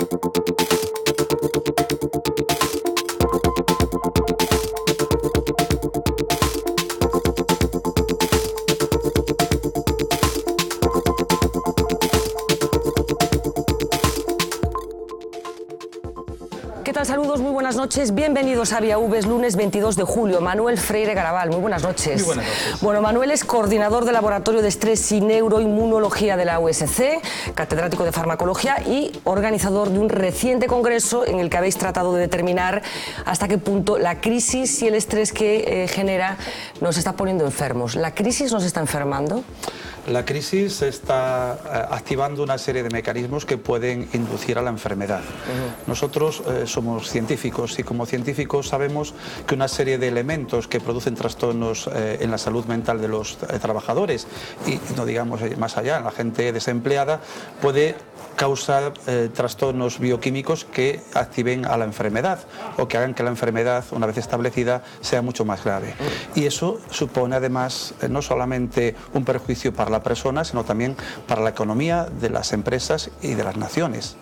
Thank you. Buenas noches. Bienvenidos a Vía Vs, lunes 22 de julio. Manuel Freire Garabal, muy buenas noches. Muy buenas noches. Bueno, Manuel es coordinador del Laboratorio de Estrés y Neuroinmunología de la USC, catedrático de farmacología y organizador de un reciente congreso en el que habéis tratado de determinar hasta qué punto la crisis y el estrés que eh, genera nos está poniendo enfermos. ¿La crisis nos está enfermando? La crisis está eh, activando una serie de mecanismos que pueden inducir a la enfermedad. Nosotros eh, somos científicos y como científicos sabemos que una serie de elementos que producen trastornos eh, en la salud mental de los trabajadores y no digamos más allá, la gente desempleada puede causar trastornos bioquímicos que activen a la enfermedad o que hagan que la enfermedad, una vez establecida, sea mucho más grave. Y eso supone además no solamente un perjuicio para la persona, sino también para la economía de las empresas y de las naciones.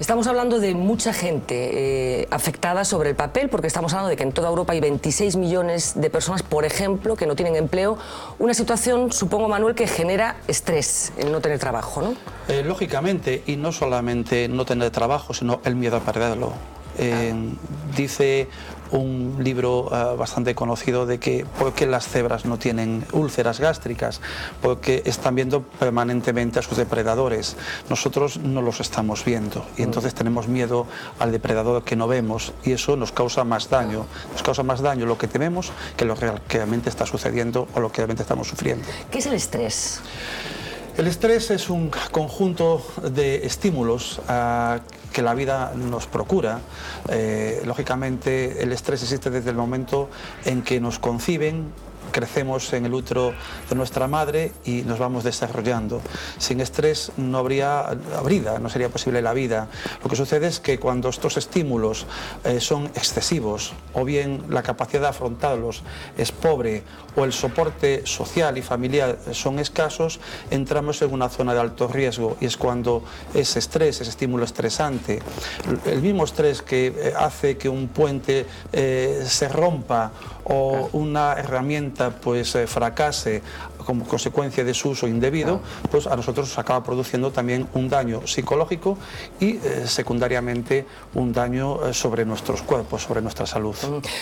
Estamos hablando de mucha gente eh, afectada sobre el papel, porque estamos hablando de que en toda Europa hay 26 millones de personas, por ejemplo, que no tienen empleo. Una situación, supongo, Manuel, que genera estrés el no tener trabajo, ¿no? Eh, lógicamente, y no solamente no tener trabajo, sino el miedo a perderlo. Eh, dice un libro eh, bastante conocido de que por qué las cebras no tienen úlceras gástricas, porque están viendo permanentemente a sus depredadores. Nosotros no los estamos viendo y entonces tenemos miedo al depredador que no vemos y eso nos causa más daño. Nos causa más daño lo que tememos que lo que realmente está sucediendo o lo que realmente estamos sufriendo. ¿Qué es el estrés? El estrés es un conjunto de estímulos uh, que la vida nos procura. Eh, lógicamente el estrés existe desde el momento en que nos conciben, crecemos en el útero de nuestra madre y nos vamos desarrollando. Sin estrés no habría vida, no sería posible la vida. Lo que sucede es que cuando estos estímulos eh, son excesivos o bien la capacidad de afrontarlos es pobre o el soporte social y familiar son escasos, entramos en una zona de alto riesgo y es cuando ese estrés, ese estímulo estresante, el mismo estrés que eh, hace que un puente eh, se rompa o una herramienta pues fracase como consecuencia de su uso indebido, pues a nosotros nos acaba produciendo también un daño psicológico y eh, secundariamente un daño eh, sobre nuestros cuerpos, sobre nuestra salud.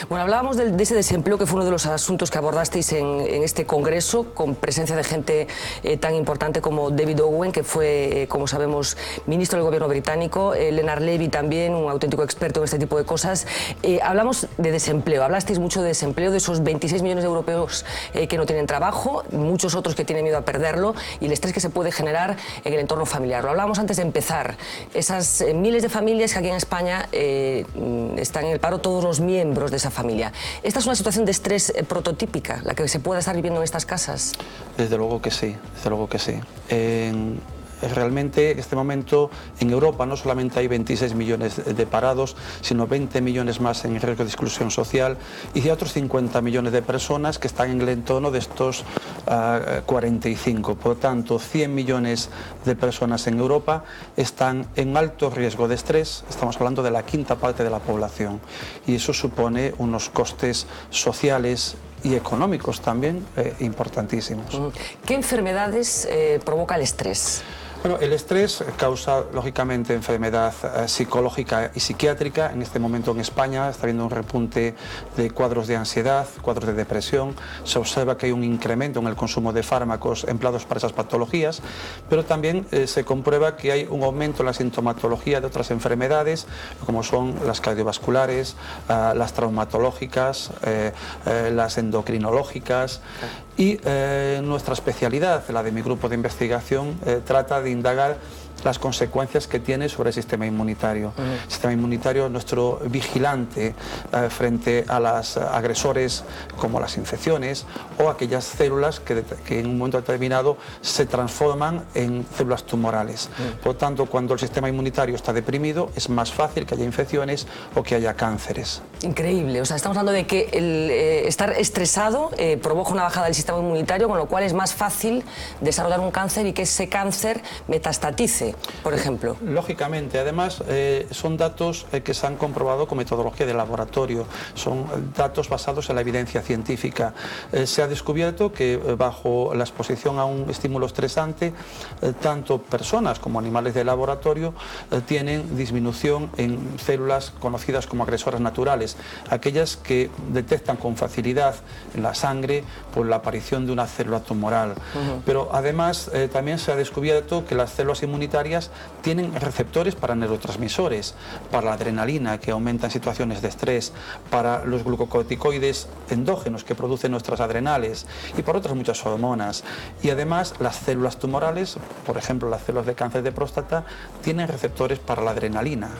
Bueno, hablábamos de, ese desempleo que fue uno de los asuntos que abordasteis en, este congreso con presencia de gente tan importante como David Owen, que fue, como sabemos, ministro del gobierno británico, Leonard Levy también, un auténtico experto en este tipo de cosas. hablamos de desempleo, hablasteis mucho de desempleo empleo de esos 26 millones de europeos eh, que no tienen trabajo, muchos otros que tienen miedo a perderlo y el estrés que se puede generar en el entorno familiar. Lo hablábamos antes de empezar, esas eh, miles de familias que aquí en España eh, están en el paro, todos los miembros de esa familia. ¿Esta es una situación de estrés prototípica, la que se pueda estar viviendo en estas casas? Desde luego que sí, desde luego que sí. Realmente en este momento en Europa no solamente hay 26 millones de parados, sino 20 millones más en riesgo de exclusión social y otros 50 millones de personas que están en el entorno de estos 45. Ah, Por lo tanto, 100 millones de personas en Europa están en alto riesgo de estrés, estamos hablando de la quinta parte de la población y eso supone unos costes sociales y económicos también eh, importantísimos. ¿Qué enfermedades eh, provoca el estrés? Bueno, el estrés causa lógicamente enfermedad eh, psicológica y psiquiátrica. En este momento en España está habiendo un repunte de cuadros de ansiedad, cuadros de depresión. Se observa que hay un incremento en el consumo de fármacos empleados para esas patologías, pero también eh, se comprueba que hay un aumento en la sintomatología de otras enfermedades, como son las cardiovasculares, ah, las traumatológicas, eh, las endocrinológicas. Y nuestra especialidad, la de mi grupo de investigación, trata de indagar las consecuencias que tiene sobre el sistema inmunitario. El sistema inmunitario es nuestro vigilante eh, frente a los agresores como las infecciones o aquellas células que, en un momento determinado se transforman en células tumorales. Por lo tanto, cuando el sistema inmunitario está deprimido, es más fácil que haya infecciones o que haya cánceres. Increíble, o sea, estamos hablando de que el eh, estar estresado eh, provoca una bajada del sistema inmunitario, con lo cual es más fácil desarrollar un cáncer y que ese cáncer metastatice Por ejemplo? Lógicamente, además eh, son datos eh, que se han comprobado con metodología de laboratorio, son datos basados en la evidencia científica. se ha descubierto que bajo la exposición a un estímulo estresante, tanto personas como animales de laboratorio tienen disminución en células conocidas como agresoras naturales, aquellas que detectan con facilidad en la sangre por la aparición de una célula tumoral. Pero además eh, también se ha descubierto que las células inmunitarias tienen receptores para neurotransmisores, para la adrenalina que aumenta en situaciones de estrés, para los glucocorticoides endógenos que producen nuestras adrenales y por otras muchas hormonas. Y además las células tumorales, por ejemplo las células de cáncer de próstata, tienen receptores para la adrenalina,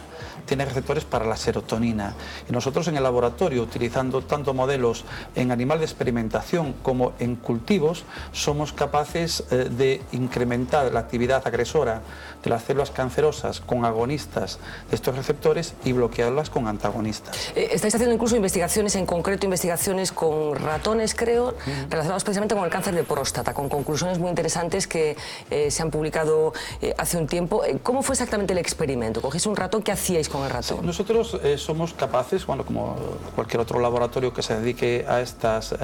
tienen receptores para la serotonina. Y nosotros en el laboratorio, utilizando tanto modelos en animal de experimentación como en cultivos, somos capaces eh, de incrementar la actividad agresora de las células cancerosas con agonistas de estos receptores y bloquearlas con antagonistas. Eh, estáis haciendo incluso investigaciones, en concreto investigaciones con ratones, creo, relacionados precisamente con el cáncer de próstata, con conclusiones muy interesantes que eh, se han publicado hace un tiempo. ¿Cómo fue exactamente el experimento? ¿Cogéis un ratón? ¿Qué hacíais nosotros somos capaces, bueno, como cualquier otro laboratorio que se dedique a estas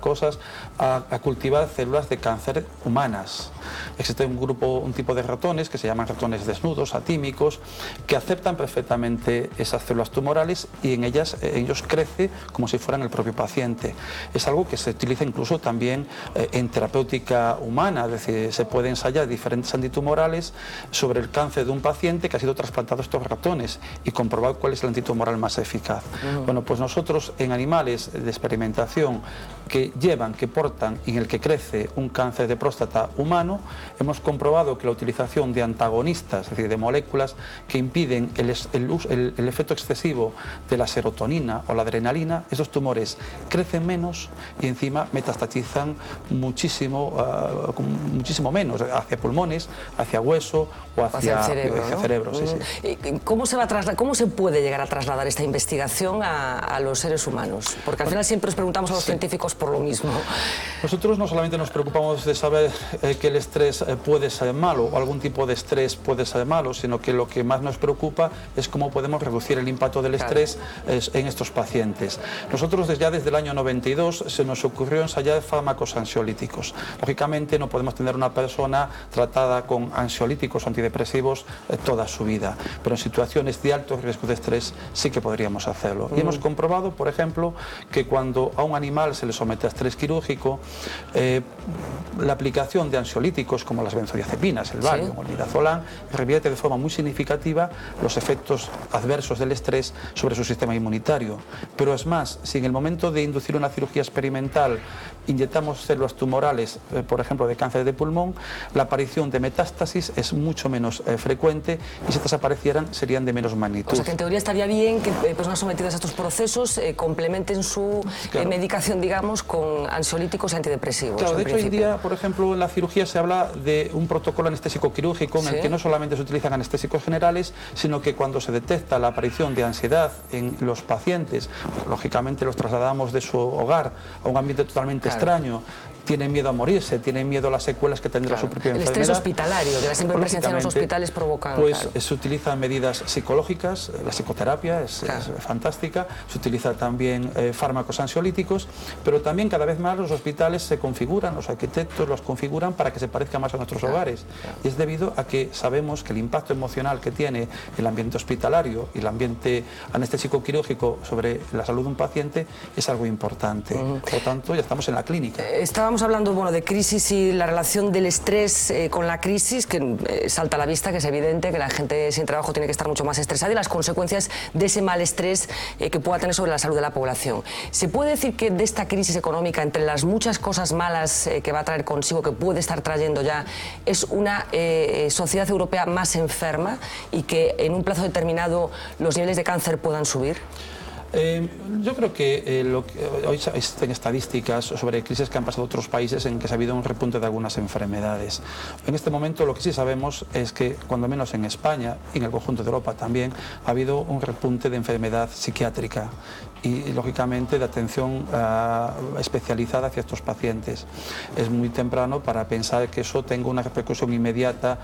cosas, a, cultivar células de cáncer humanas. Existe un grupo, un tipo de ratones que se llaman ratones desnudos, atímicos, que aceptan perfectamente esas células tumorales y en ellas eh, ellos crece como si fueran el propio paciente. Es algo que se utiliza incluso también eh, en terapéutica humana, es decir, se puede ensayar diferentes antitumorales sobre el cáncer de un paciente que ha sido trasplantado estos ratones y comprobar cuál es el antitumoral más eficaz. Bueno, pues nosotros en animales de experimentación que llevan, que portan y en el que crece un cáncer de próstata humano, hemos comprobado que la utilización de antagonistas, es decir, de moléculas que impiden el, efecto excesivo de la serotonina o la adrenalina, esos tumores crecen menos y encima metastatizan muchísimo, ah, muchísimo menos hacia pulmones, hacia hueso o hacia, el cerebro. ¿Cómo, se va ¿Cómo se puede llegar a trasladar esta investigación a, los seres humanos? Porque al final siempre os preguntamos a los científicos por lo mismo. Nosotros no solamente nos preocupamos de saber eh, que el estrés eh, puede ser malo o algún tipo de estrés puede ser malo, sino que lo que más nos preocupa es cómo podemos reducir el impacto del estrés en estos pacientes. Nosotros desde, ya desde el año 92 se nos ocurrió ensayar fármacos ansiolíticos. Lógicamente no podemos tener una persona tratada con ansiolíticos o antidepresivos eh, toda su vida, pero en situaciones de alto riesgo de estrés sí que podríamos hacerlo. Y hemos mm. comprobado, por ejemplo, que cuando a un animal se le somete a estrés quirúrgico, eh, la aplicación de ansiolíticos como las benzodiazepinas, el Valium o el midazolam, revierte de forma muy significativa los efectos adversos del estrés sobre su sistema inmunitario. Pero es más, si en el momento de inducir una cirugía experimental inyectamos células tumorales, eh, por ejemplo, de cáncer de pulmón, la aparición de metástasis es mucho menos eh, frecuente y si estas aparecieran serían de menos magnitud. O sea que en teoría estaría bien que eh, personas sometidas a estos procesos complementen su medicación, digamos, con ansiolíticos y antidepresivos. Claro, de hecho hoy en día, por ejemplo, en la cirugía se habla de un protocolo anestésico quirúrgico en el que no solamente se utilizan anestésicos generales, sino que cuando se detecta la aparición de ansiedad en los pacientes, lógicamente los trasladamos de su hogar a un ambiente totalmente extraño tiene miedo a morirse, tiene miedo a las secuelas que tendrá su propia enfermedad. El estrés hospitalario, de la simple presencia en los hospitales provoca... Pues se utilizan medidas psicológicas, la psicoterapia es, fantástica, se utiliza también eh, fármacos ansiolíticos, pero también cada vez más los hospitales se configuran, los arquitectos los configuran para que se parezcan más a nuestros hogares. Y es debido a que sabemos que el impacto emocional que tiene el ambiente hospitalario y el ambiente anestésico quirúrgico sobre la salud de un paciente es algo importante. Por lo tanto, ya estamos en la clínica. Eh, estábamos hablando bueno, de crisis y la relación del estrés eh, con la crisis, que eh, salta a la vista, que es evidente que la gente sin trabajo tiene que estar mucho más estresada y las consecuencias de ese mal estrés eh, que pueda tener sobre la salud de la población. ¿Se puede decir que de esta crisis económica, entre las muchas cosas malas que va a traer consigo, que puede estar trayendo ya, es una sociedad europea más enferma y que en un plazo determinado los niveles de cáncer puedan subir? Eh, yo creo que, eh, lo que hoy existen estadísticas sobre crisis que han pasado otros países en que se ha habido un repunte de algunas enfermedades. En este momento lo que sí sabemos es que, cuando menos en España y en el conjunto de Europa también, ha habido un repunte de enfermedad psiquiátrica y, lógicamente, de atención uh, especializada hacia estos pacientes. Es muy temprano para pensar que eso tenga una repercusión inmediata,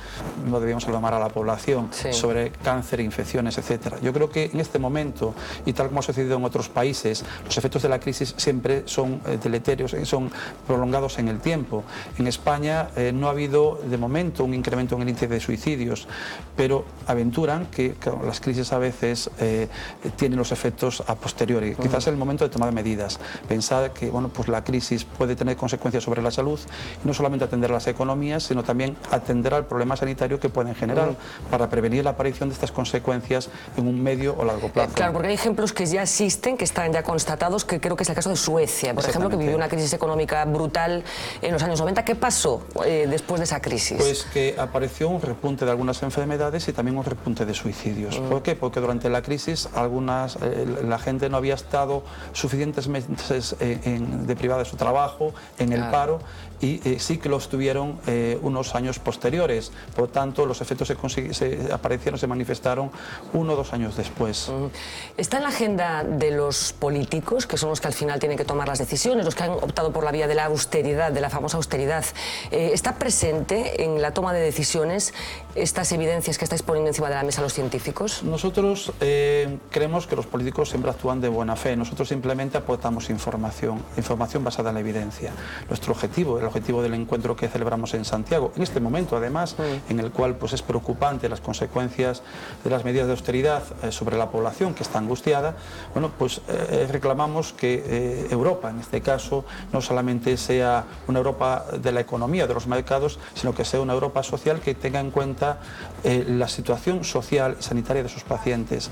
no debemos alarmar a la población, sí. sobre cáncer, infecciones, etc. Yo creo que en este momento, y tal como ha sucedido en otros países, los efectos de la crisis siempre son eh, deleterios, eh, son prolongados en el tiempo. En España eh, no ha habido, de momento, un incremento en el índice de suicidios, pero aventuran que, que las crisis a veces eh, tienen los efectos a posteriori. Quizás es el momento de tomar medidas, pensar que bueno, pues la crisis puede tener consecuencias sobre la salud, y no solamente atender las economías, sino también atender al problema sanitario que pueden generar para prevenir la aparición de estas consecuencias en un medio o largo plazo. Claro, porque hay ejemplos que ya existen, que están ya constatados, que creo que es el caso de Suecia, por ejemplo, que vivió una crisis económica brutal en los años 90. ¿Qué pasó eh, después de esa crisis? Pues que apareció un repunte de algunas enfermedades y también un repunte de suicidios. Mm. ¿Por qué? Porque durante la crisis algunas, eh, la gente no había estado suficientes meses eh, en, de privada de su trabajo, en el claro. paro, y eh, sí que los tuvieron eh, unos años posteriores. Por tanto, los efectos se, se, aparecieron, se manifestaron uno o dos años después. -huh. ¿Está en la agenda de los políticos, que son los que al final tienen que tomar las decisiones, los que han optado por la vía de la austeridad, de la famosa austeridad? Eh, ¿Está presente en la toma de decisiones estas evidencias que estáis poniendo encima de la mesa los científicos? Nosotros eh, creemos que los políticos siempre actúan de buena fe. Nosotros simplemente aportamos información, información basada en la evidencia. Nuestro objetivo, el objetivo del encuentro que celebramos en Santiago, en este momento además, sí. en el cual pues, es preocupante las consecuencias de las medidas de austeridad eh, sobre la población que está angustiada, bueno, pues eh, reclamamos que eh, Europa, en este caso, no solamente sea una Europa de la economía, de los mercados, sino que sea una Europa social que tenga en cuenta eh, la situación social y sanitaria de sus pacientes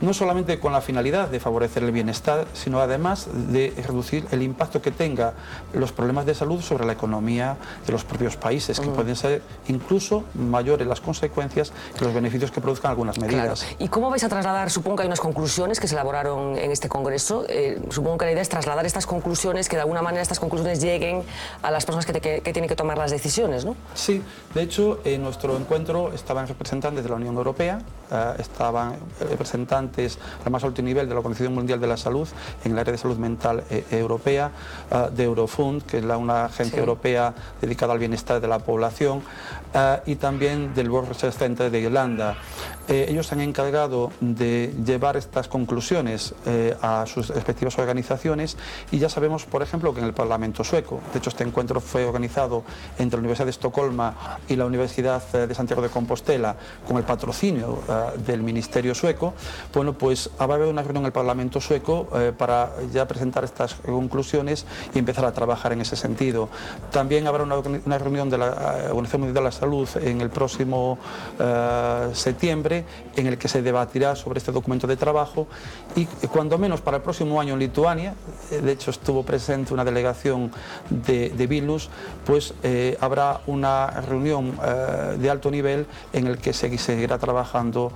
no solamente con la finalidad de favorecer el bienestar, sino además de reducir el impacto que tenga los problemas de salud sobre la economía de los propios países, que uh -huh. pueden ser incluso mayores las consecuencias que los beneficios que produzcan algunas medidas. Claro. ¿Y cómo vais a trasladar? Supongo que hay unas conclusiones que se elaboraron en este Congreso. Eh, supongo que la idea es trasladar estas conclusiones, que de alguna manera estas conclusiones lleguen a las personas que, te, que, que tienen que tomar las decisiones, ¿no? Sí, de hecho, en nuestro encuentro estaban representantes de la Unión Europea, uh, estaban representantes al más alto nivel de la Organización Mundial de la Salud en el área de salud mental eh, europea, de Eurofund, que es la, una agencia sí. europea dedicada al bienestar de la población, y también del World Research Center de Irlanda. Eh, ellos se han encargado de llevar estas conclusiones eh, a sus respectivas organizaciones y ya sabemos, por ejemplo, que en el Parlamento sueco, de hecho este encuentro fue organizado entre la Universidad de Estocolmo y la Universidad de Santiago de Compostela con el patrocinio del Ministerio sueco, bueno, pues va a haber una reunión en el Parlamento sueco eh, para ya presentar estas conclusiones y empezar a trabajar en ese sentido. También habrá una, una reunión de la Organización Mundial de la Salud en el próximo uh, en el que se debatirá sobre este documento de trabajo y cuando menos para el próximo año en Lituania, eh, de hecho estuvo presente una delegación de, de Vilnius, pues eh, habrá una reunión eh, de alto nivel en el que se seguirá trabajando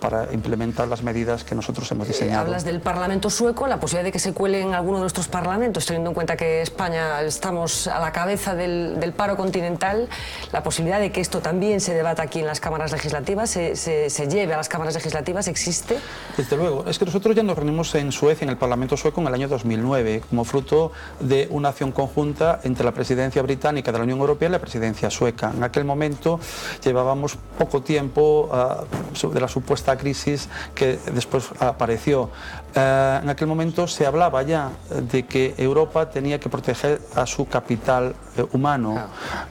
para implementar las medidas que nosotros hemos diseñado. hablas del Parlamento sueco, la posibilidad de que se cuele en alguno de nuestros parlamentos, teniendo en cuenta que España estamos a la cabeza del, del paro continental, la posibilidad de que esto también se debata aquí en las cámaras legislativas, se, se, se lleve a las cámaras legislativas, ¿existe? Desde luego, es que nosotros ya nos reunimos en Suecia, en el Parlamento sueco, en el año 2009, como fruto de una acción conjunta entre la presidencia británica de la Unión Europea y la presidencia sueca. En aquel momento llevábamos poco tiempo uh, de la supuesta crisis que después apareció. Uh, en aquel momento se hablaba ya de que Europa tenía que proteger a su capital eh, humano,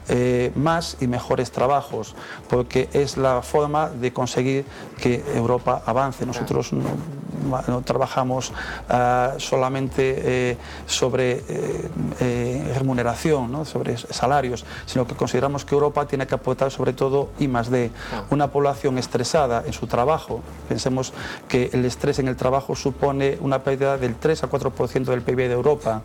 eh, más y mejores trabajos, porque es la forma de conseguir que Europa avance. Nosotros no, no trabajamos uh, solamente eh, sobre eh, eh, remuneración, ¿no? sobre salarios, sino que consideramos que Europa tiene que aportar sobre todo I más D. Una población estresada en su trabajo, pensemos que el estrés en el trabajo supone una pérdida del 3 a 4% del PIB de Europa,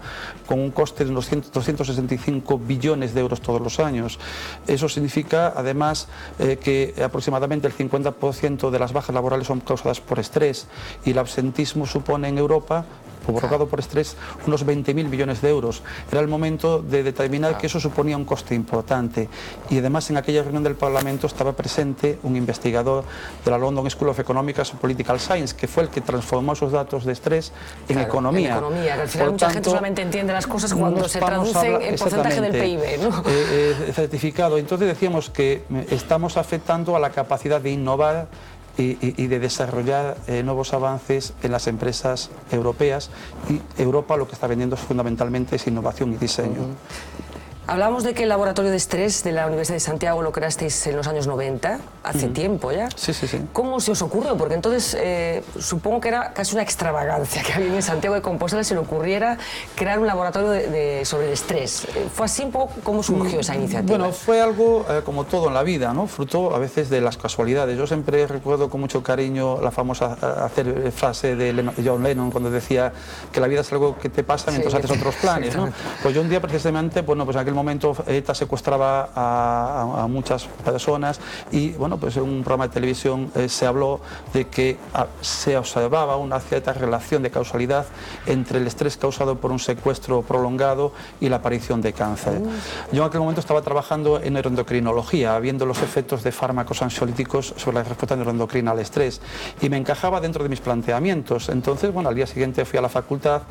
con un coste de unos 265 billones de euros todos los años. Eso significa además eh, que aproximadamente el 50% de las bajas laborales son causadas por estrés y la absentismo supone en Europa provocado por estrés, unos 20.000 millones de euros. Era el momento de determinar que eso suponía un coste importante. Y además en aquella reunión del Parlamento estaba presente un investigador de la London School of Economics and Political Science, que fue el que transformó esos datos de estrés en economía. En economía, que al final mucha gente solamente entiende las cosas cuando se traducen en porcentaje del PIB. ¿no? Eh, eh, certificado. Entonces decíamos que estamos afectando a la capacidad de innovar y, de desarrollar eh, nuevos avances en las empresas europeas y Europa lo que está vendiendo fundamentalmente es innovación y diseño. Hablamos de que el laboratorio de estrés de la Universidad de Santiago lo creasteis en los años 90, hace tiempo ya. Sí, sí, sí. ¿Cómo se os ocurrió? Porque entonces eh, supongo que era casi una extravagancia que a alguien en Santiago de Compostela se le ocurriera crear un laboratorio de, sobre el estrés. Eh, ¿Fue así un poco cómo surgió esa iniciativa? Bueno, fue algo eh, como todo en la vida, ¿no? Fruto a veces de las casualidades. Yo siempre recuerdo con mucho cariño la famosa hacer frase de John Lennon cuando decía que la vida es algo que te pasa mientras haces otros planes, ¿no? Pues yo un día precisamente, bueno, pues en aquel momento ETA secuestraba a, muchas personas y bueno, pues en un programa de televisión eh, se habló de que ah, se observaba una cierta relación de causalidad entre el estrés causado por un secuestro prolongado y la aparición de cáncer. Yo en aquel momento estaba trabajando en neuroendocrinología, viendo los efectos de fármacos ansiolíticos sobre la respuesta neuroendocrina al estrés y me encajaba dentro de mis planteamientos. Entonces, bueno, al día siguiente fui a la facultad,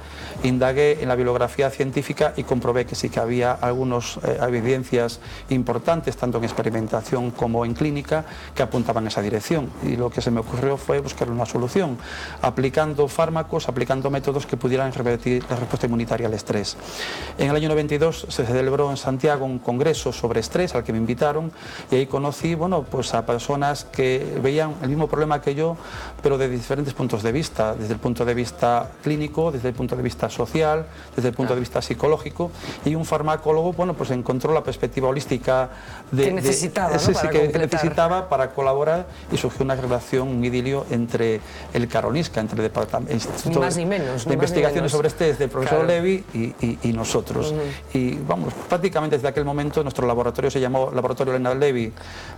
indagué en la bibliografía científica y comprobé que sí que había algunos eh, evidencias importantes, tanto en experimentación como en clínica, que apuntaban en esa dirección. Y lo que se me ocurrió fue buscar una solución, aplicando fármacos, aplicando métodos que pudieran revertir la respuesta inmunitaria al estrés. En el año 92 se celebró en Santiago un congreso sobre estrés al que me invitaron y ahí conocí bueno, pues a personas que veían el mismo problema que yo, pero de diferentes puntos de vista, desde el punto de vista clínico, desde el punto de vista social, desde el punto de vista psicológico y un farmacólogo bueno, pues encontró la perspectiva holística de, que necesitaba, para que necesitaba para colaborar y surgió una relación, un idilio entre el Caronisca, entre el Departamento Instituto más ni menos, de Investigaciones sobre este del profesor Levy y, nosotros. Y vamos, prácticamente desde aquel momento nuestro laboratorio se llamó Laboratorio Leonard Levy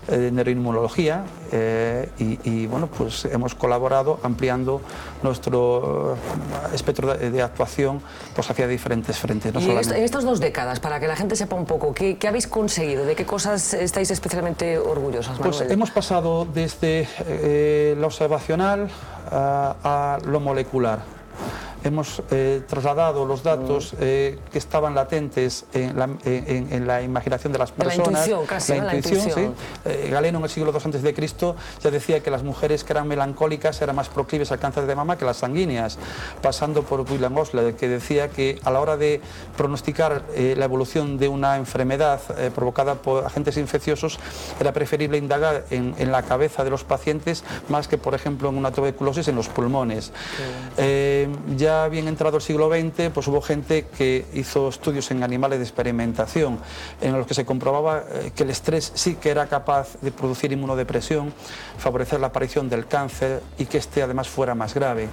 eh, de Neuroinmunología eh, y, bueno, pues hemos colaborado ampliando nuestro eh, espectro de, actuación pues hacia diferentes frentes. y en, estas dos décadas, para que la gente sepa un poco, ¿qué, habéis conseguido? ¿De qué cosas estáis especialmente orgullosos? Pues hemos pasado desde eh, lo observacional a lo molecular hemos eh, trasladado los datos mm. eh, que estaban latentes en la, imaginación de las personas. La intuición, casi, la, intuición, Sí. Eh, Galeno en el siglo II antes de Cristo ya decía que las mujeres que eran melancólicas eran más proclives al cáncer de mama que las sanguíneas, pasando por William Osler, que decía que a la hora de pronosticar la evolución de una enfermedad provocada por agentes infecciosos era preferible indagar en, la cabeza de los pacientes más que, por ejemplo, en una tuberculosis en los pulmones. ya bien entrado el siglo XX, pues hubo gente que hizo estudios en animales de experimentación, en los que se comprobaba eh, que el estrés sí que era capaz de producir inmunodepresión, favorecer la aparición del cáncer y que este además fuera más grave.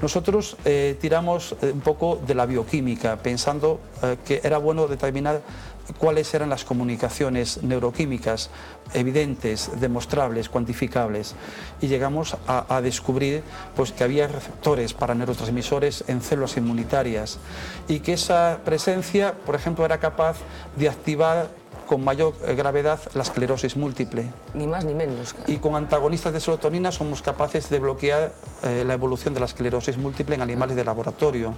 Nosotros eh, tiramos eh, un poco de la bioquímica, pensando que era bueno determinar cuáles eran las comunicaciones neuroquímicas evidentes, demostrables, cuantificables. Y llegamos a, descubrir pues, que había receptores para neurotransmisores en células inmunitarias y que esa presencia, por ejemplo, era capaz de activar con mayor eh, gravedad la esclerosis múltiple. Ni más ni menos. Y con antagonistas de serotonina somos capaces de bloquear eh, la evolución de la esclerosis múltiple en animales de laboratorio.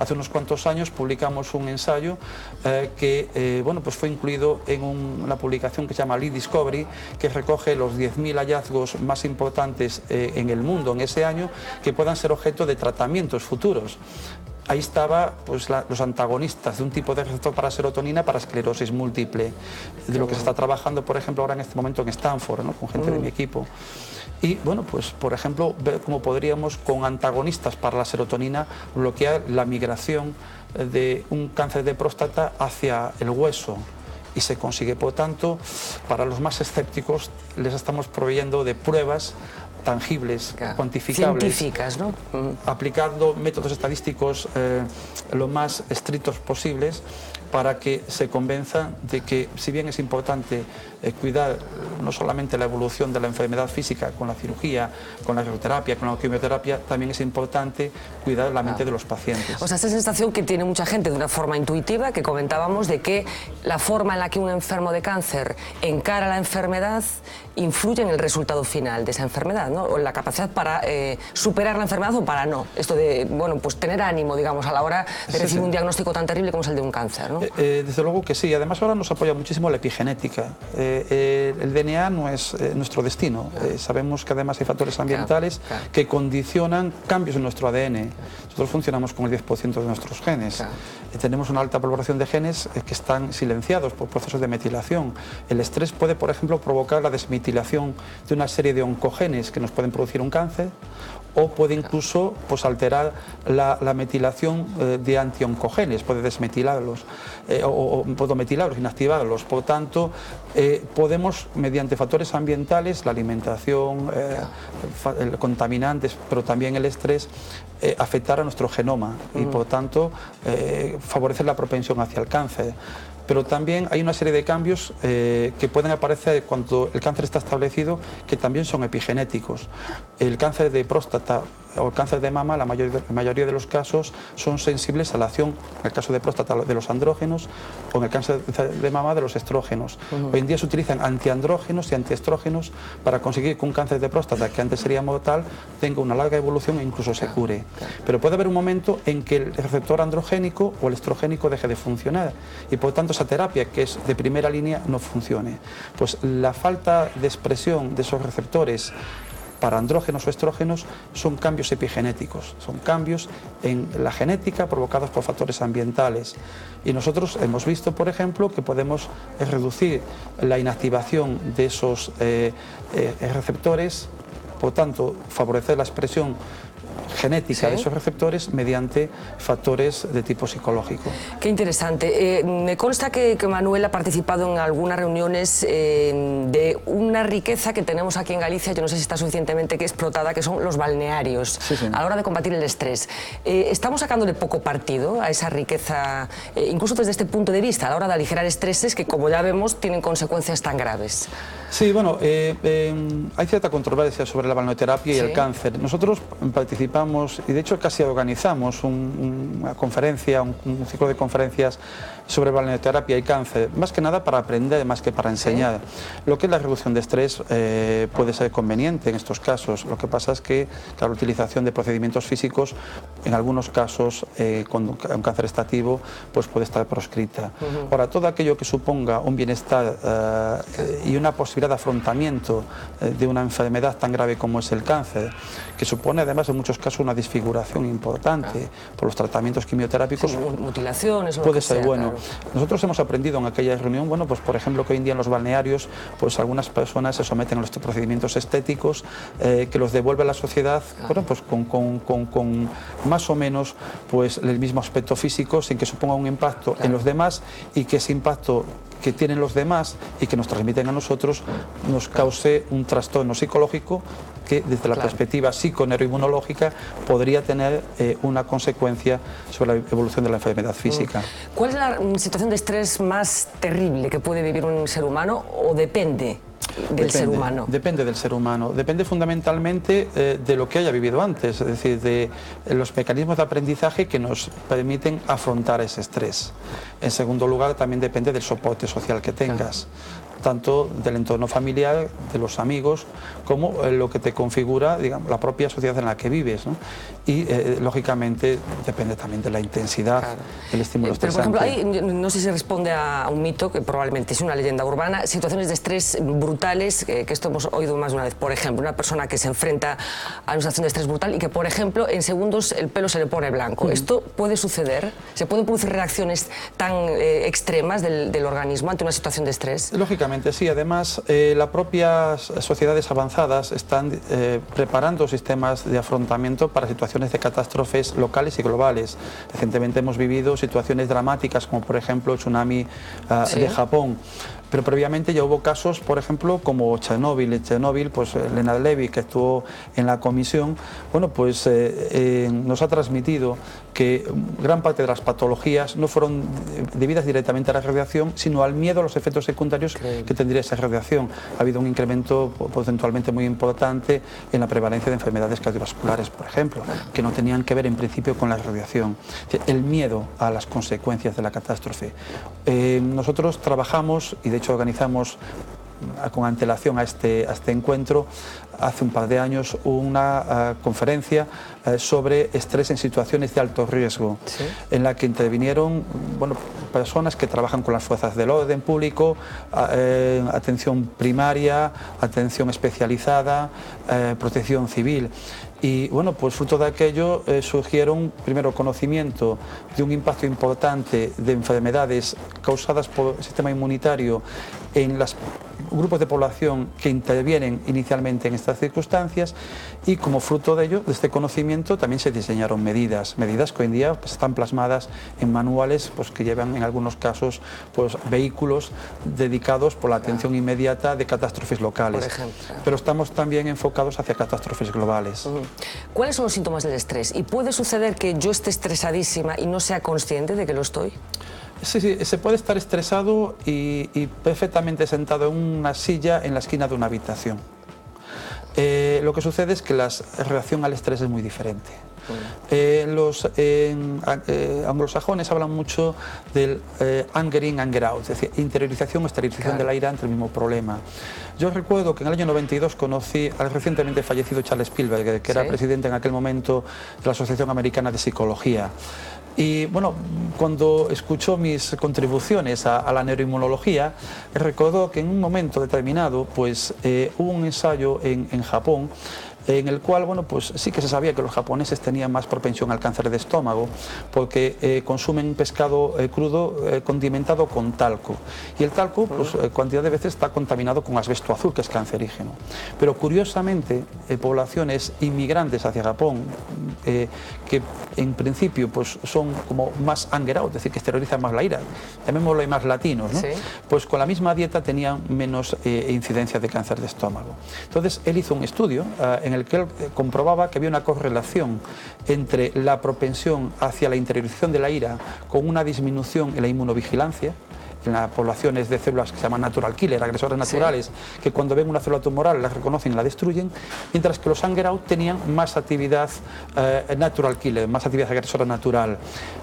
Hace unos cuantos años publicamos un ensayo eh, que bueno, pues fue incluido en una publicación que se llama Lead Discovery, que recoge los 10.000 hallazgos más importantes en el mundo en ese año que puedan ser objeto de tratamientos futuros ahí estaba pues, los antagonistas de un tipo de receptor para serotonina para esclerosis múltiple, de lo que se está trabajando, por ejemplo, ahora en este momento en Stanford, con gente de mi mm. equipo. Y bueno, pues por ejemplo, ver cómo podríamos con antagonistas para la serotonina bloquear la migración de un cáncer de próstata hacia el hueso y se consigue. Por tanto, para los más escépticos les estamos proveyendo de pruebas tangibles, cuantificables. Científicas, ¿no? Aplicando métodos estadísticos eh, lo más estrictos posibles para que se convenza de que si bien es importante eh, cuidar no solamente la evolución de la enfermedad física con la cirugía, con la radioterapia, con la quimioterapia, también es importante cuidar la mente de los pacientes. O sea, esa sensación que tiene mucha gente de una forma intuitiva, que comentábamos, de que la forma en la que un enfermo de cáncer encara la enfermedad influye en el resultado final de esa enfermedad, ¿no? O la capacidad para eh, superar la enfermedad o para no. Esto de, bueno, pues tener ánimo, digamos, a la hora de recibir un diagnóstico tan terrible como es el de un cáncer, ¿no? Eh, eh, desde luego que sí. Además ahora nos apoya muchísimo la epigenética. el DNA no es nuestro destino. sabemos que además hay factores ambientales que condicionan cambios en nuestro ADN. Nosotros funcionamos con el 10% de nuestros genes. tenemos una alta población de genes que están silenciados por procesos de metilación. El estrés puede, por ejemplo, provocar la de una serie de oncogenes que nos pueden producir un cáncer o puede incluso pues, alterar la, metilación eh, de antioncogenes, puede desmetilarlos eh, o, o metilarlos, inactivarlos. Por tanto, eh, podemos, mediante factores ambientales, la alimentación, contaminantes, pero también el estrés, afectar a nuestro genoma y por tanto favorecer la propensión hacia el cáncer pero también hay una serie de cambios eh, que pueden aparecer cuando el cáncer está establecido que también son epigenéticos. El cáncer de próstata o el cáncer de mama, la mayoría, de los casos son sensibles a la acción, en el caso de próstata, de los andrógenos o en el cáncer de mama de los estrógenos. Hoy en día se utilizan antiandrógenos y antiestrógenos para conseguir que un cáncer de próstata, que antes sería mortal, tenga una larga evolución e incluso se cure. Pero puede haber un momento en que el receptor androgénico o el estrogénico deje de funcionar y por tanto esa terapia, que es de primera línea, no funcione. Pues la falta de expresión de esos receptores para andrógenos o estrógenos son cambios epigenéticos, son cambios en la genética provocados por factores ambientales. Y nosotros hemos visto, por ejemplo, que podemos reducir la inactivación de esos eh, eh, receptores, por tanto, favorecer la expresión genética de esos receptores mediante factores de tipo psicológico. Qué interesante. Eh, me consta que, Manuel ha participado en algunas reuniones eh, de una riqueza que tenemos aquí en Galicia, yo no sé si está suficientemente explotada, que son los balnearios, a la hora de combatir el estrés. Eh, ¿Estamos sacándole poco partido a esa riqueza, incluso desde este punto de vista, a la hora de aligerar estreses que, como ya vemos, tienen consecuencias tan graves? Sí, bueno, hay cierta controversia sobre la balneoterapia y el cáncer. Nosotros participamos y de hecho casi organizamos una conferencia, un, ciclo de conferencias sobre balneoterapia y cáncer, más que nada para aprender, más que para enseñar. Lo que es la reducción de estrés eh, puede ser conveniente en estos casos, lo que pasa es que la utilización de procedimientos físicos, en algunos casos, eh, con un cáncer estativo, pues puede estar proscrita. Ahora, todo aquello que suponga un bienestar eh, y una posibilidad de afrontamiento de una enfermedad tan grave como es el cáncer, que supone además en muchos casos una disfiguración importante por los tratamientos quimioterápicos, mutilaciones, puede ser bueno. Nosotros hemos aprendido en aquella reunión, bueno, pues por ejemplo que hoy en día en los balnearios, pues algunas personas se someten a los procedimientos estéticos eh, que los devuelve a la sociedad, bueno, pues con, con, con, más o menos pues el mismo aspecto físico sin que suponga un impacto en los demás y que ese impacto que tienen los demás y que nos transmiten a nosotros nos cause un trastorno psicológico que desde la perspectiva psiconeuroinmunológica podría tener eh, una consecuencia sobre la evolución de la enfermedad física. ¿Cuál es la mm, situación de estrés más terrible que puede vivir un ser humano o depende? Del ser humano? Depende del ser humano. Depende fundamentalmente eh, de lo que haya vivido antes, es decir, de los mecanismos de aprendizaje que nos permiten afrontar ese estrés. En segundo lugar, también depende del soporte social que tengas tanto del entorno familiar, de los amigos, como eh, lo que te configura digamos, la propia sociedad en la que vives. Y eh, lógicamente depende también de la intensidad del estímulo eh, Pero por ejemplo, hay, no sé si responde a un mito que probablemente es una leyenda urbana, situaciones de estrés brutales, que esto hemos oído más de una vez. Por ejemplo, una persona que se enfrenta a una situación de estrés brutal y que, por ejemplo, en segundos el pelo se le pone blanco. ¿Esto puede suceder? ¿Se pueden producir reacciones tan extremas del, del organismo ante una situación de estrés? Lógicamente sí. Además, eh, las propias sociedades avanzadas están eh, preparando sistemas de afrontamiento para situaciones de catástrofes locales y globales. Recientemente hemos vivido situaciones dramáticas, como por ejemplo el tsunami ah, de Japón. Pero previamente ya hubo casos, por ejemplo, como Chernobyl. En Chernobyl, pues Lena Levy, que estuvo en la comisión, bueno, pues nos ha transmitido que gran parte de las patologías no fueron debidas directamente a la radiación, sino al miedo a los efectos secundarios que tendría esa radiación. Ha habido un incremento porcentualmente muy importante en la prevalencia de enfermedades cardiovasculares, por ejemplo, que no tenían que ver en principio con la radiación. El miedo a las consecuencias de la catástrofe. Eh, nosotros trabajamos y de hecho organizamos con antelación a este, a este encuentro, hace un par de años, una eh, conferencia eh, sobre estrés en situaciones de alto riesgo, en la que intervinieron bueno, personas que trabajan con las fuerzas del orden público, eh, atención primaria, atención especializada, protección civil. Y bueno, pues fruto de aquello surgieron primero conocimiento de un impacto importante de enfermedades causadas por el sistema inmunitario en los grupos de población que intervienen inicialmente en estas circunstancias y como fruto de ello, de este conocimiento, también se diseñaron medidas, medidas que hoy en día pues, están plasmadas en manuales pues, que llevan en algunos casos pues, vehículos dedicados por la atención inmediata de catástrofes locales. Pero estamos también enfocados hacia catástrofes globales. ¿Cuáles son los síntomas del estrés? ¿Y puede suceder que yo esté estresadísima y no sea consciente de que lo estoy? Sí, sí, se puede estar estresado y, perfectamente sentado en una silla en la esquina de una habitación. Eh, lo que sucede es que la reacción al estrés es muy diferente. Eh, los eh, anglosajones hablan mucho del anger in, anger out, es decir, interiorización o esterilización del aire ante el mismo problema. Yo recuerdo que en el año 92 conocí al recientemente fallecido Charles Spielberg, que era presidente en aquel momento de la Asociación Americana de Psicología. Y bueno, cuando escuchó mis contribuciones a, la neuroinmunología, recordó que en un momento determinado pues, eh, hubo un ensayo en, en Japón en el cual, bueno, pues sí que se sabía que los japoneses tenían más propensión al cáncer de estómago porque eh, consumen pescado eh, crudo eh, condimentado con talco. Y el talco, pues cantidad de veces está contaminado con asbesto azul, que es cancerígeno. Pero curiosamente, poblaciones inmigrantes hacia Japón, que en principio pues son como más angerados, es decir, que esterilizan más la ira, llamémoslo más latinos, ¿no? pues con la misma dieta tenían menos incidencia de cáncer de estómago. Entonces, él hizo un estudio en el que él eh, comprobaba que había una correlación entre la propensión hacia la interiorización de la ira con una disminución en la inmunovigilancia, en las poblaciones de células que se llaman natural killer, agresores naturales, que cuando ven una célula tumoral la reconocen y la destruyen, mientras que los Angerau tenían más actividad eh, natural killer, más actividad agresora natural.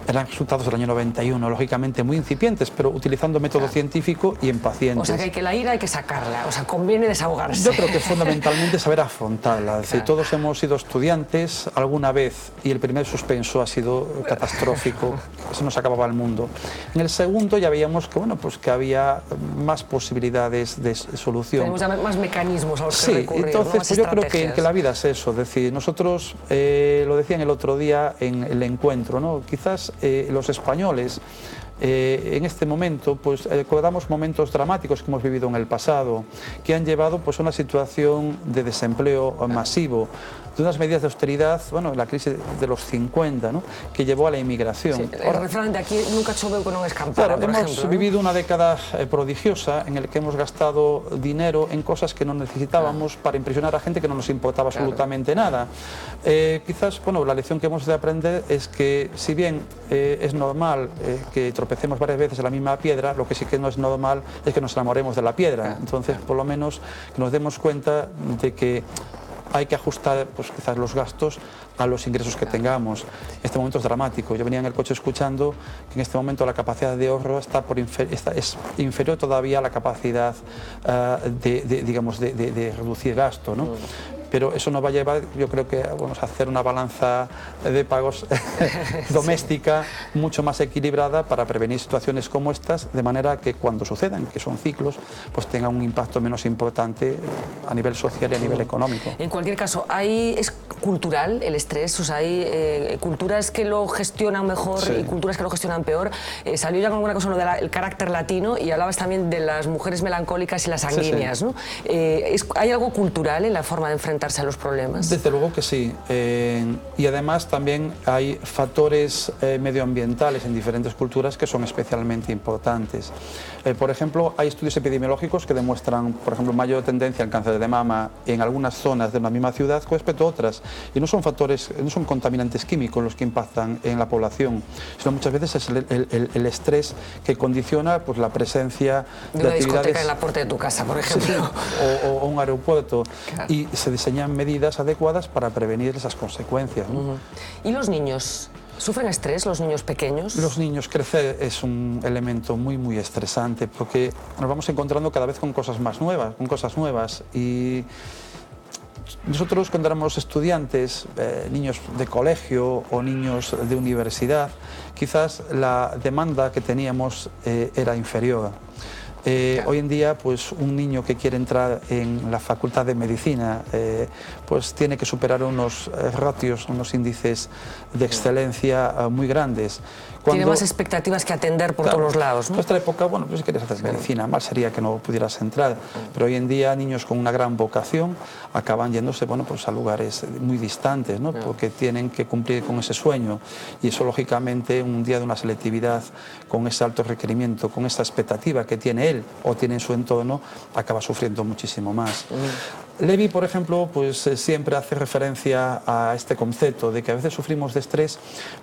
Eran resultados del año 91, lógicamente muy incipientes, pero utilizando método científico y en pacientes. O sea, que, la ira hay que sacarla, o sea, conviene desahogarse. Yo creo que es fundamentalmente saber afrontarla. todos hemos sido estudiantes alguna vez y el primer suspenso ha sido catastrófico, se nos acababa el mundo. En el segundo ya veíamos que, bueno, pues que había más posibilidades de solución. Tenemos más mecanismos a los sí, entonces pues yo creo que, la vida es eso, es decir, nosotros, eh, lo decían el otro día en el encuentro, ¿no? quizás eh, los españoles eh, en este momento pues recordamos momentos dramáticos que hemos vivido en el pasado, que han llevado pues, a una situación de desempleo masivo, de unas medidas de austeridad, bueno, la crisis de los 50, ¿no? que llevó a la inmigración. Sí, el refrán de aquí nunca choveu con un escampar, claro, hemos vivido una década eh, prodigiosa en la que hemos gastado dinero en cosas que no necesitábamos para impresionar a gente que no nos importaba absolutamente nada. Eh, quizás, bueno, la lección que hemos de aprender es que si bien eh, es normal que tropecemos varias veces en la misma piedra, lo que sí que no es normal es que nos enamoremos de la piedra. Entonces, por lo menos que nos demos cuenta de que hay que ajustar pues, quizás los gastos a los ingresos que tengamos. Este momento es dramático. Yo venía en el coche escuchando que en este momento la capacidad de ahorro está por es inferior todavía a la capacidad ah, de, digamos, de, reducir gasto. ¿no? Pero eso nos va a llevar, yo creo que vamos a hacer una balanza de pagos doméstica mucho más equilibrada para prevenir situaciones como estas, de manera que cuando sucedan, que son ciclos, pues tenga un impacto menos importante a nivel social y a nivel económico. En cualquier caso, ¿hay, ¿es cultural el estrés? O sea, ¿hay eh, culturas que lo gestionan mejor y culturas que lo gestionan peor? Eh, salió ya con alguna cosa del carácter latino y hablabas también de las mujeres melancólicas y las sanguíneas. ¿no? Eh, ¿Hay algo cultural en la forma de Desde luego que sí. y además también hay factores medioambientales en diferentes culturas que son especialmente importantes. Por ejemplo, hay estudios epidemiológicos que demuestran, por ejemplo, mayor tendencia al cáncer de mama en algunas zonas de una misma ciudad con respecto a otras. Y no son factores, no son contaminantes químicos los que impactan en la población, sino muchas veces es el, estrés que condiciona pues, la presencia de, de una discoteca en la puerta de tu casa, por ejemplo. o, un aeropuerto. Y se diseñan medidas adecuadas para prevenir esas consecuencias. ¿Y los niños? ¿Sufren estrés los niños pequeños? Los niños, crecer es un elemento muy, muy estresante porque nos vamos encontrando cada vez con cosas más nuevas, con cosas nuevas y nosotros cuando éramos estudiantes, eh, niños de colegio o niños de universidad, quizás la demanda que teníamos eh, era inferior. Eh, hoy en día, pues un niño que quiere entrar en la facultad de medicina, eh, pues tiene que superar unos eh, ratios, unos índices de excelencia muy grandes. Tiene más expectativas que atender por todos los lados. En nuestra época, bueno, pues si quieres hacer medicina, mal sería que no pudieras entrar. Pero hoy en día, niños con una gran vocación acaban yéndose, bueno, pues a lugares muy distantes, ¿no? Porque tienen que cumplir con ese sueño. Y eso, lógicamente, un día de una selectividad, con ese alto requerimiento, con esa expectativa que tiene él, o tiene en su entorno, acaba sufriendo muchísimo más. Levi, por ejemplo, pues eh, siempre hace referencia a este concepto de que a veces sufrimos de estrés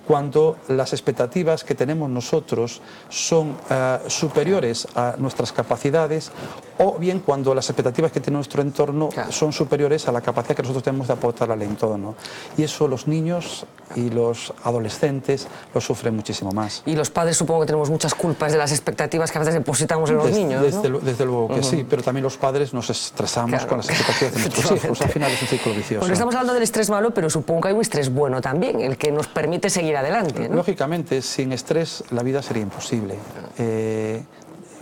cuando las expectativas que tenemos nosotros son eh, superiores a nuestras capacidades o bien cuando las expectativas que tiene nuestro entorno son superiores a la capacidad que nosotros tenemos de aportar al entorno. Y eso los niños y los adolescentes lo sufren muchísimo más. Y los padres supongo que tenemos muchas culpas de las expectativas que a veces depositamos en los niños. Desde, luego que sí, pero también los padres nos estresamos con las expectativas al final es un ciclo vicioso. Bueno, estamos hablando del estrés malo, pero supongo que hay un estrés bueno también, el que nos permite seguir adelante. Lógicamente, sin estrés la vida sería imposible. Eh,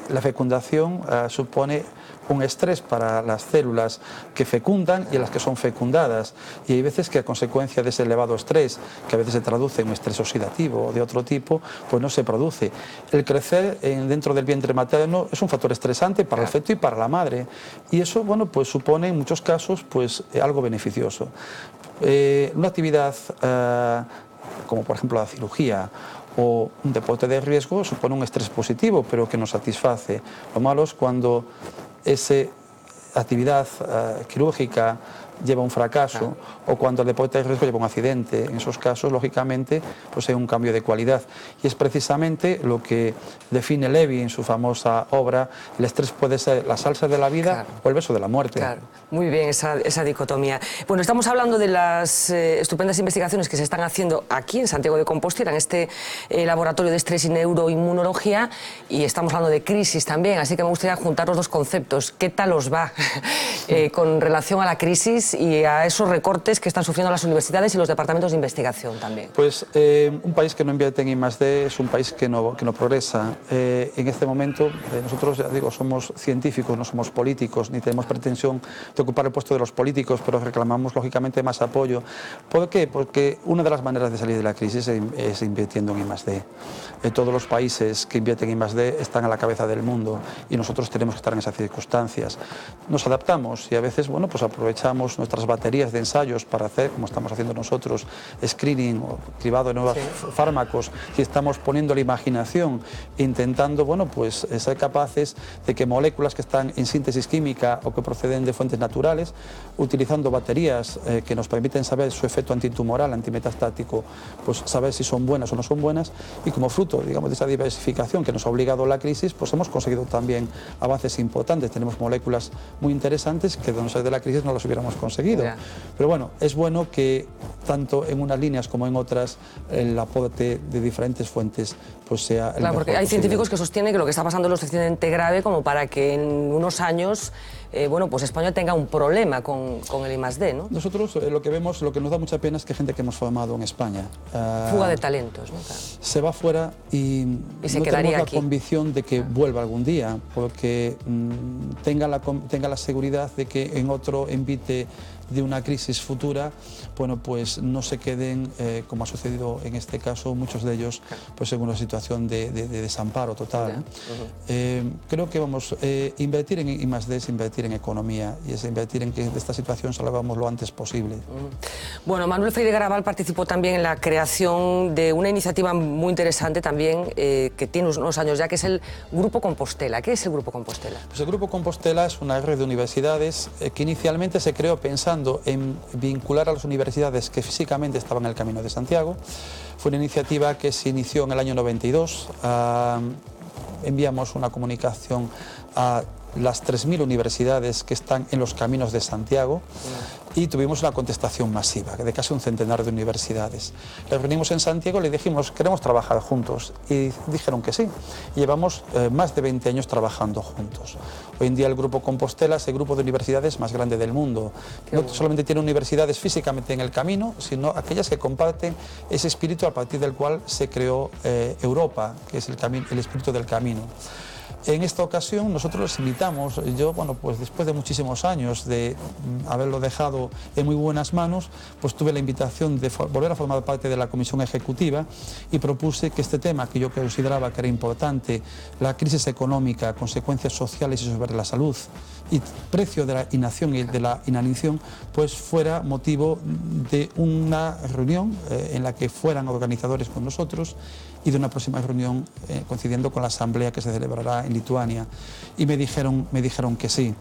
la fecundación eh, supone un estrés para las células que fecundan y las que son fecundadas. Y hay veces que a consecuencia de ese elevado estrés, que a veces se traduce en un estrés oxidativo o de otro tipo, pues no se produce. El crecer dentro del vientre materno es un factor estresante para el feto y para la madre. Y eso, bueno, pues supone en muchos casos pues algo beneficioso. Eh, una actividad eh, como por ejemplo la cirugía o un deporte de riesgo supone un estrés positivo, pero que nos satisface. Lo malo es cuando esa actividad uh, quirúrgica lleva un fracaso o cuando el deporte de riesgo lleva un accidente. En esos casos, lógicamente, pues hay un cambio de cualidad. Y es precisamente lo que define Levi en su famosa obra, el estrés puede ser la salsa de la vida o el beso de la muerte. Claro, muy bien esa, esa dicotomía. Bueno, estamos hablando de las eh, estupendas investigaciones que se están haciendo aquí en Santiago de Compostela, en este eh, laboratorio de estrés y neuroinmunología, y estamos hablando de crisis también, así que me gustaría juntar los dos conceptos. ¿Qué tal os va eh, con relación a la crisis y a esos recortes que están sufriendo las universidades y los departamentos de investigación también? Pues eh, un país que no invierte en I+.D. es un país que no, que no progresa. Eh, en este momento eh, nosotros, ya digo, somos científicos, no somos políticos, ni tenemos pretensión de ocupar el puesto de los políticos, pero reclamamos lógicamente más apoyo. ¿Por qué? Porque una de las maneras de salir de la crisis es invirtiendo en I+.D. todos los países que invierten en I+.D. están a la cabeza del mundo y nosotros tenemos que estar en esas circunstancias. Nos adaptamos y a veces, bueno, pues aprovechamos nuestras baterías de ensayos para hacer, como estamos haciendo nosotros, screening o cribado de nuevos fármacos, y estamos poniendo la imaginación, intentando bueno, pues, eh, ser capaces de que moléculas que están en síntesis química o que proceden de fuentes naturales, utilizando baterías eh, que nos permiten saber su efecto antitumoral, antimetastático, pues saber si son buenas o no son buenas, y como fruto digamos, de esa diversificación que nos ha obligado la crisis, pues hemos conseguido también avances importantes. Tenemos moléculas muy interesantes que de no ser de la crisis no las hubiéramos conseguido conseguido. Pero bueno, es bueno que tanto en unas líneas como en otras el aporte de diferentes fuentes pues sea el Claro, porque hay científicos que sostienen que lo que está pasando es lo suficientemente grave como para que en unos años, eh, bueno, pues España tenga un problema con, con el I+.D., ¿no? Nosotros eh, lo que vemos, lo que nos da mucha pena es que gente que hemos formado en España ah, Fuga de talentos, ¿no? Claro. se va fuera y, Y se no quedaría tenemos la aquí. convicción de que vuelva algún día, porque mm, tenga, la, tenga la seguridad de que en otro envite de una crisis futura, bueno, pues no se queden, eh, como ha sucedido en este caso, muchos de ellos, pues en una situación de, de- de desamparo total. Eh, creo que vamos, eh, invertir en I+D es invertir en economía y es invertir en que de esta situación salgamos lo antes posible. Bueno, Manuel Freire Garabal participó también en la creación de una iniciativa muy interesante también, eh, que tiene unos años ya, que es el Grupo Compostela. ¿Qué es el Grupo Compostela? Pues el Grupo Compostela es una red de universidades que inicialmente se creó pensando en vincular a las universidades que físicamente estaban en el Camino de Santiago. Fue una iniciativa que se inició en el año 92. Ah, enviamos una comunicación a las 3.000 universidades que están en los caminos de Santiago y tuvimos una contestación masiva de casi un centenar de universidades. Les reunimos en Santiago y le dijimos, queremos trabajar juntos y dijeron que sí. Llevamos eh, más de 20 años trabajando juntos. Hoy en día el Grupo Compostela es el grupo de universidades más grande del mundo. No solamente tiene universidades físicamente en el camino, sino aquellas que comparten ese espíritu a partir del cual se creó eh, Europa, que es el, el espíritu del camino. En esta ocasión nosotros les invitamos, yo, bueno, pues después de muchísimos años de mm, haberlo dejado en muy buenas manos, pues tuve la invitación de volver a formar parte de la comisión ejecutiva y propuse que este tema que yo consideraba que era importante, la crisis económica, consecuencias sociales y sobre la salud y precio de la inacción y de la inanición, pues fuera motivo de una reunión eh, en la que fueran organizadores con nosotros y de una próxima reunión eh, coincidiendo con la asamblea que se celebrará en Lituania. Y me dijeron, me dijeron que sí.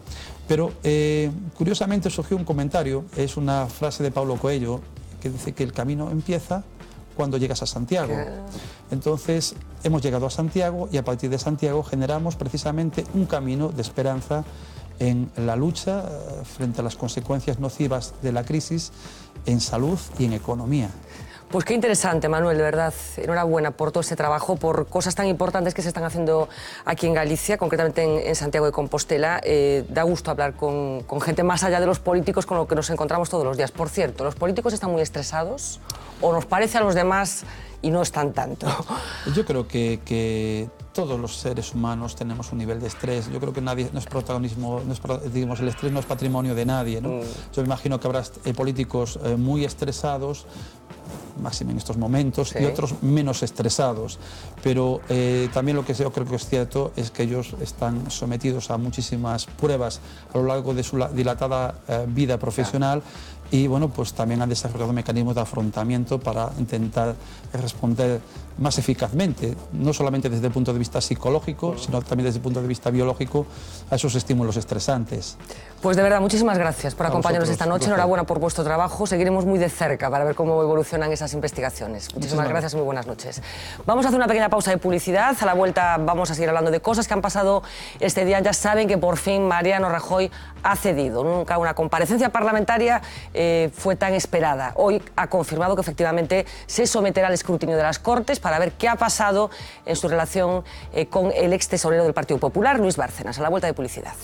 Pero eh, curiosamente surgió un comentario, es una frase de Paulo Coelho, que dice que el camino empieza cuando llegas a Santiago. Entonces hemos llegado a Santiago y a partir de Santiago generamos precisamente un camino de esperanza en la lucha eh, frente a las consecuencias nocivas de la crisis en salud y en economía. Pues qué interesante, Manuel, de verdad. Enhorabuena por todo ese trabajo, por cosas tan importantes que se están haciendo aquí en Galicia, concretamente en, Santiago de Compostela. Eh, da gusto hablar con, gente más allá de los políticos con los que nos encontramos todos los días. Por cierto, ¿los políticos están muy estresados o nos parece a los demás y no están tanto? Yo creo que todos los seres humanos tenemos un nivel de estrés. Yo creo que nadie no es protagonismo, no es digamos, el estrés no es patrimonio de nadie. ¿no? Yo me imagino que habrá eh, políticos eh, muy estresados, máximo en estos momentos, Sí. y otros menos estresados. Pero eh, también lo que yo creo que es cierto es que ellos están sometidos a muchísimas pruebas a lo largo de su la- dilatada eh, vida profesional y bueno, pues también han desarrollado mecanismos de afrontamiento para intentar responder más eficazmente, no solamente desde el punto de vista psicológico, sino también desde el punto de vista biológico, a esos estímulos estresantes. Pues de verdad, muchísimas gracias por A acompañarnos vosotros, esta noche. Enhorabuena por vuestro trabajo. Seguiremos muy de cerca para ver cómo evolucionan esas investigaciones. Muchísimas Muchísimas gracias y muy buenas noches. Vamos a hacer una pequeña pausa de publicidad. A la vuelta vamos a seguir hablando de cosas que han pasado este día. Ya saben que por fin Mariano Rajoy ha cedido. Nunca una comparecencia parlamentaria eh, fue tan esperada. Hoy ha confirmado que efectivamente se someterá al escrutinio de las Cortes para ver qué ha pasado en su relación eh, con el ex tesorero del Partido Popular, Luis Bárcenas. A la vuelta de publicidad.